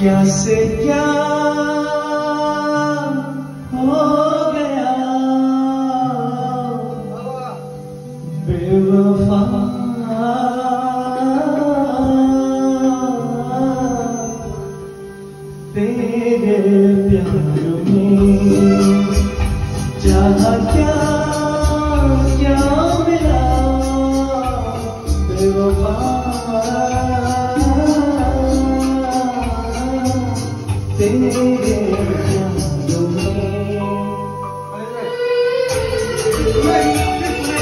क्या से क्या हो गया बेवफा तेरे प्यार में चाहा क्या क्या tình yêu dù Hãy subscribe cho kênh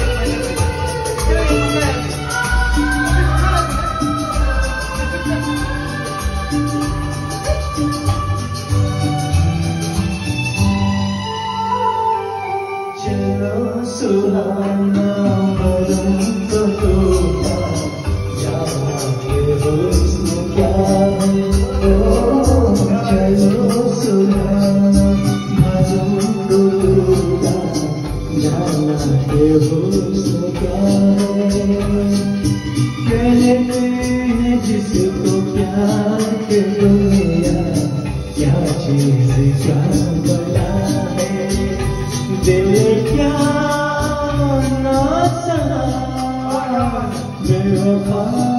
Ghiền Mì Gõ Để không bỏ lỡ những video hấp dẫn जाना है। क्या है कहते हैं जिसको प्यार के दुनिया क्या चीज़ क्या बड़ा है दिल क्या ना सहा बेवफा